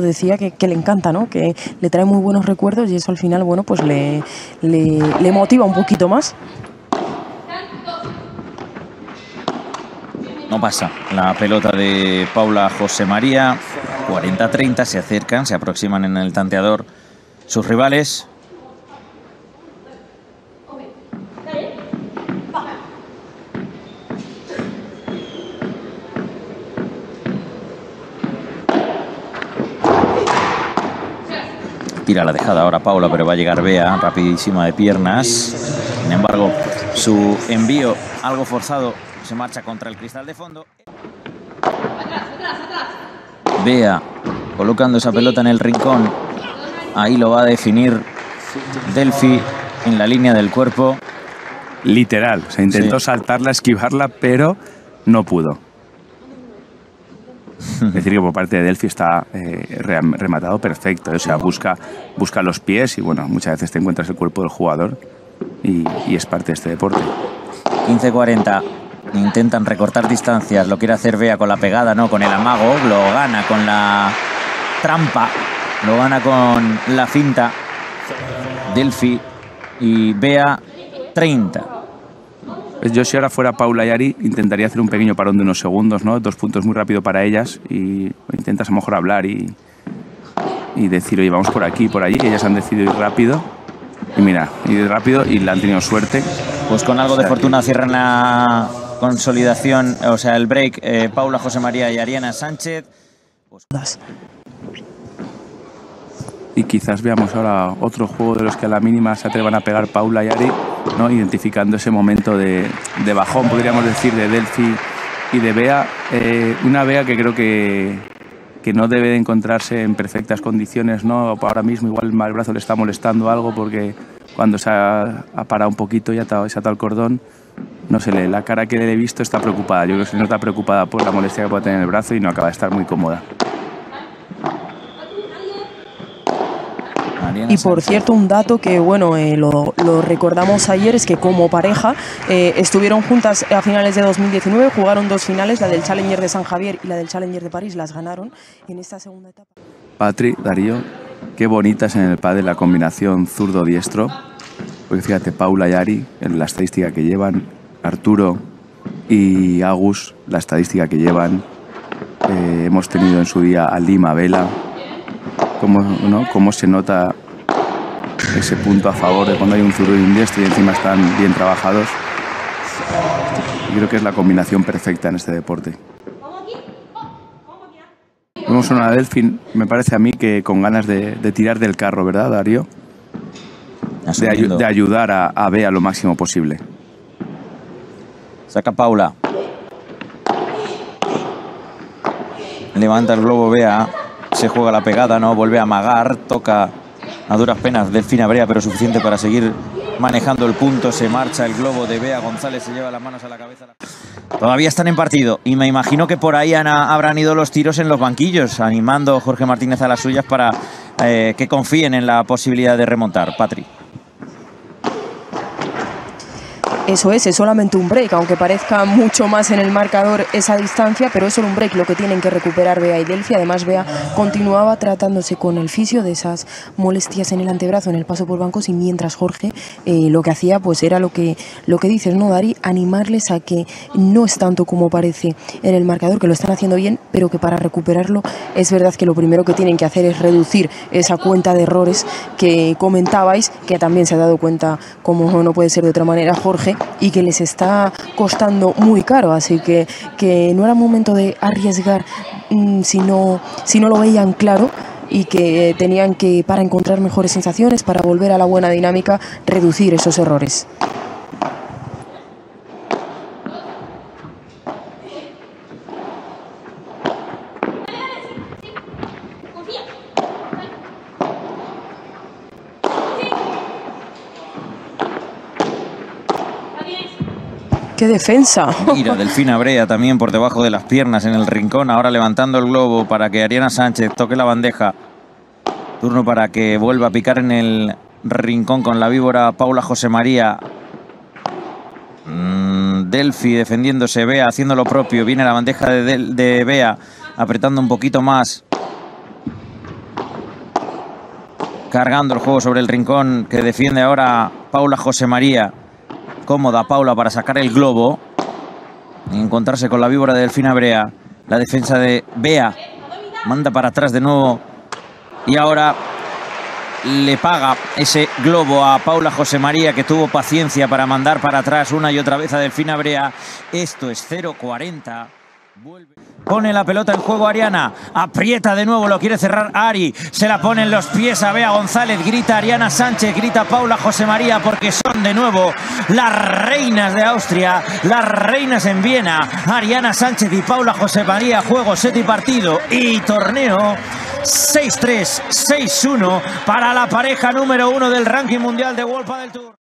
decía que, le encanta, ¿no? Que le trae muy buenos recuerdos y eso al final, bueno, pues le motiva un poquito más. No pasa la pelota de Paula José María. 40-30 se acercan, se aproximan en el tanteador sus rivales. Tira la dejada ahora Paula, pero va a llegar Bea, rapidísima de piernas. Sin embargo, su envío algo forzado se marcha contra el cristal de fondo. Bea colocando esa pelota en el rincón. Ahí lo va a definir Delphi en la línea del cuerpo. Literal, se intentó saltarla, esquivarla, pero no pudo. Es decir, que por parte de Delphi está eh, rematado perfecto. O sea, busca, busca los pies y bueno, muchas veces te encuentras el cuerpo del jugador y, y es parte de este deporte. 15-40. Intentan recortar distancias, lo quiere hacer Bea con la pegada, no, con el amago, lo gana con la trampa, lo gana con la finta Delphi y Bea 30. Pues yo si ahora fuera Paula y Ari intentaría hacer un pequeño parón de unos segundos, ¿no? Dos puntos muy rápido para ellas y intentas a lo mejor hablar y, y decir, oye, vamos por aquí, por allí. Ellas han decidido ir rápido y mira, ir rápido y la han tenido suerte. Pues con algo de fortuna cierran la consolidación, o sea, el break, eh, Paula José María y Ariana Sánchez. Y quizás veamos ahora otro juego de los que a la mínima se atrevan a pegar Paula y Ari, ¿no? identificando ese momento de, bajón, podríamos decir, de Delphi y de Bea. Eh, una Bea que creo que, que no debe de encontrarse en perfectas condiciones, ¿no? Ahora mismo igual el brazo le está molestando algo porque cuando se ha, parado un poquito y ha atado, se ha atado el cordón, no se lee, la cara que le he visto está preocupada. Yo creo que se nota preocupada por la molestia que puede tener en el brazo y no acaba de estar muy cómoda. Y por cierto, un dato que bueno eh, lo, recordamos ayer es que como pareja eh, estuvieron juntas a finales de 2019, jugaron dos finales, la del Challenger de San Javier y la del Challenger de París, las ganaron en esta segunda etapa. Patri, Darío, qué bonitas en el padre la combinación zurdo-diestro. Porque fíjate, Paula y Ari, en la estadística que llevan, Arturo y Agus, la estadística que llevan. Eh, hemos tenido en su día a Lima Vela. Cómo, ¿no? cómo se nota ese punto a favor de cuando hay un zurdo y un diestro y encima están bien trabajados. Creo que es la combinación perfecta en este deporte. Vemos una Delfín, me parece a mí que con ganas de, tirar del carro, ¿verdad, Darío? De, ayudar a, a Bea lo máximo posible. Saca Paula. Levanta el globo Bea. Se juega la pegada, ¿no? Vuelve a amagar. Toca a duras penas Delfina Brea, pero suficiente para seguir manejando el punto. Se marcha el globo de Bea González. Se lleva las manos a la cabeza. Todavía están en partido. Y me imagino que por ahí habrán ido los tiros en los banquillos, animando Jorge Martínez a las suyas para eh, que confíen en la posibilidad de remontar. Patri. Eso es, es solamente un break, aunque parezca mucho más en el marcador esa distancia, pero es solo un break lo que tienen que recuperar Bea y Delphi. Además, Bea continuaba tratándose con el fisio de esas molestias en el antebrazo en el paso por bancos y mientras Jorge eh, lo que hacía pues era lo que, lo que dices, ¿no, Dari? Animarles a que no es tanto como parece en el marcador, que lo están haciendo bien, pero que para recuperarlo es verdad que lo primero que tienen que hacer es reducir esa cuenta de errores que comentabais, que también se ha dado cuenta, como no puede ser de otra manera, Jorge, y que les está costando muy caro. Así que, que no era momento de arriesgar mm, no, si no lo veían claro y que tenían que, para encontrar mejores sensaciones, para volver a la buena dinámica, reducir esos errores. ¡Qué defensa! Mira, Delfina Brea también por debajo de las piernas en el rincón. Ahora levantando el globo para que Ariana Sánchez toque la bandeja. Turno para que vuelva a picar en el rincón con la víbora Paula José María. Mm, Delfi defendiéndose, Bea haciendo lo propio. Viene la bandeja de, de Bea apretando un poquito más. cargando el juego sobre el rincón que defiende ahora Paula José María. Cómoda Paula para sacar el globo y encontrarse con la víbora de Delfina Brea. La defensa de Bea manda para atrás de nuevo y ahora le paga ese globo a Paula José María que tuvo paciencia para mandar para atrás una y otra vez a Delfina Brea. Esto es 0-40. Pone la pelota en juego Ariana. Aprieta de nuevo, lo quiere cerrar Ari. Se la pone en los pies a Bea González. Grita Ariana Sánchez, grita Paula José María porque son de nuevo las reinas de Austria, las reinas en Viena. Ariana Sánchez y Paula José María. Juego, set y partido y torneo. 6-3, 6-1 para la pareja número uno del ranking mundial de World del Tour.